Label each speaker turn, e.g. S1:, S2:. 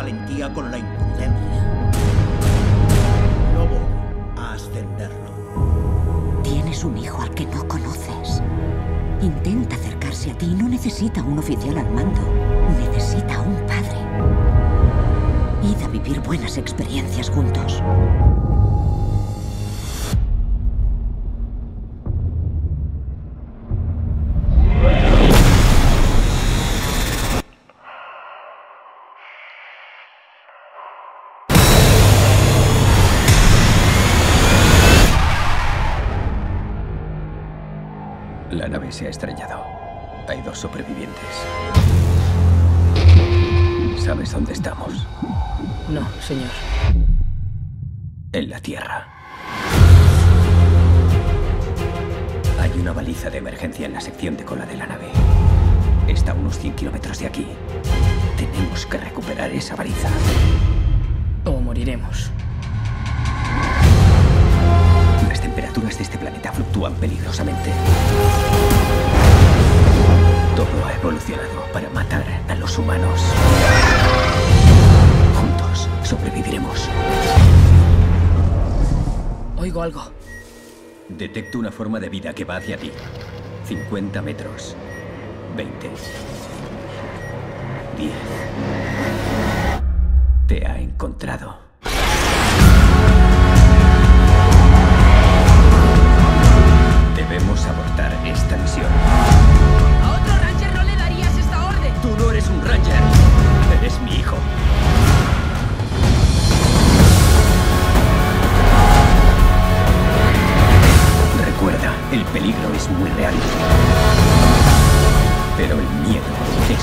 S1: día con la imprudencia. No voy a ascenderlo.
S2: Tienes un hijo al que no conoces. Intenta acercarse a ti. No necesita un oficial al mando. Necesita un padre. Id a vivir buenas experiencias juntos.
S3: La nave se ha estrellado. Hay dos sobrevivientes. ¿Sabes dónde estamos?
S4: No, señor.
S3: En la Tierra. Hay una baliza de emergencia en la sección de cola de la nave. Está a unos 100 kilómetros de aquí. Tenemos que recuperar esa baliza.
S4: O moriremos.
S3: Las temperaturas de este planeta fluctúan peligrosamente. Todo ha evolucionado para matar a los humanos. Juntos sobreviviremos.
S4: Oigo algo.
S3: Detecto una forma de vida que va hacia ti. 50 metros. 20. 10. Te ha encontrado. El peligro es muy real. Pero el miedo es